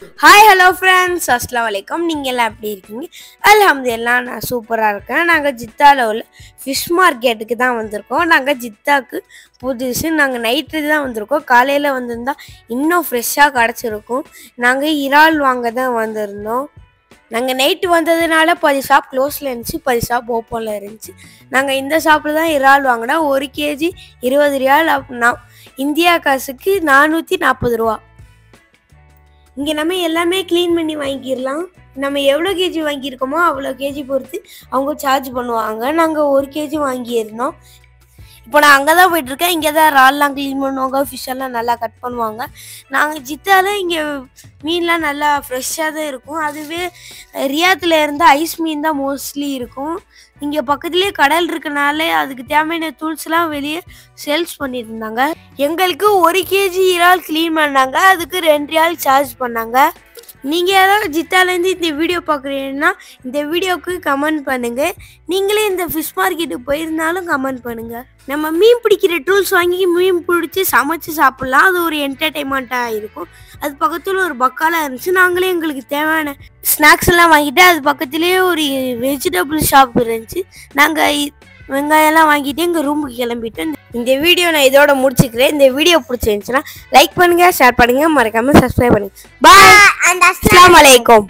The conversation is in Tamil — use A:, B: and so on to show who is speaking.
A: ஹாய் ஹலோ ஃப்ரெண்ட்ஸ் அஸ்லாம் வலைக்கம் நீங்கள் எல்லாம் எப்படி இருக்கீங்க? அல்ஹம்துலில்லாஹ் நான் சூப்பராக இருக்கேன். நாங்கள் ஜித்தாவில் உள்ள ஃபிஷ் மார்க்கெட்டுக்கு தான் வந்திருக்கோம். நாங்கள் ஜித்தாக்கு புதுசு. நாங்கள் நைட்டு தான் வந்திருக்கோம். காலையில் வந்திருந்தா இன்னும் ஃப்ரெஷ்ஷாக கிடச்சிருக்கும். நாங்கள் இறால் வாங்க தான் வந்திருந்தோம். நாங்கள் நைட்டு வந்ததுனால பதி ஷாப் க்ளோஸில் இருந்துச்சு. பதி ஷாப் ஓப்பனில் இருந்துச்சு. நாங்கள் இந்த ஷாப்பில் தான் இறால் வாங்கினா ஒரு கேஜி இருபது ரியால் நான் இந்தியா காசுக்கு நானூற்றி நாற்பது ரூபா. இங்கே நம்ம எல்லாமே க்ளீன் பண்ணி வாங்கிடலாம். நம்ம எவ்வளோ கேஜி வாங்கியிருக்கோமோ அவ்வளோ கேஜி பொறுத்து அவங்க சார்ஜ் பண்ணுவாங்க. நாங்கள் ஒரு கேஜி வாங்கியிருந்தோம். இப்போ நான் அங்கே தான் போயிட்டுருக்கேன். இங்கே தான் ரால்லாம் க்ளீன் பண்ணுவாங்க ஃபிஷ்ஷெல்லாம் நல்லா கட் பண்ணுவாங்க. நாங்கள் ஜித்தால இங்கே மீன்லாம் நல்லா ஃப்ரெஷ்ஷாக தான் இருக்கும். அதுவே ரியாத்தில் இருந்து ஐஸ் மீன் தான் மோஸ்ட்லி இருக்கும். இங்கே பக்கத்துலேயே கடல் இருக்கனால அதுக்கு தேவையான தூள்ஸ்லாம் வெளியே சேல்ஸ் பண்ணிட்டு இருந்தாங்க எங்களுக்கு ஒரு கேஜி இறால் க்ளீன் பண்ணாங்க. அதுக்கு ரெண்டு ரியால் சார்ஜ் பண்ணாங்க. நீங்கள் யாராவது ஜித்தாலேருந்து இந்த வீடியோ பார்க்குறீங்கன்னா இந்த வீடியோவுக்கு கமெண்ட் பண்ணுங்கள் நீங்களே இந்த ஃபிஷ் மார்க்கெட்டுக்கு போயிருந்தாலும் கமெண்ட் பண்ணுங்கள் நம்ம மீன் பிடிக்கிற டூல்ஸ் வாங்கி மீன் பிடிச்சி சமைச்சு சாப்பிட்லாம். அது ஒரு என்டர்டைன்மெண்ட்டாக இருக்கும். அது பக்கத்தில் ஒரு பக்காலாக இருந்துச்சு. நாங்களே எங்களுக்கு தேவையான ஸ்நாக்ஸ் எல்லாம் வாங்கிட்டு அது பக்கத்துலேயே ஒரு வெஜிடபிள் ஷாப் இருந்துச்சு. நாங்கள் வெங்காயம்லாம் வாங்கிட்டு எங்கள் ரூமுக்கு கிளம்பிட்டோம் இந்த வீடியோ நான் இதோட முடிச்சுக்கிறேன். இந்த வீடியோ பிடிச்சிருந்துச்சுன்னா லைக் பண்ணுங்கள் ஷேர் பண்ணுங்கள் மறக்காமல் சப்ஸ்கிரைப் பண்ணுங்கள் பாய்
B: and
A: அஸ்ஸலாமு அலைக்கும்.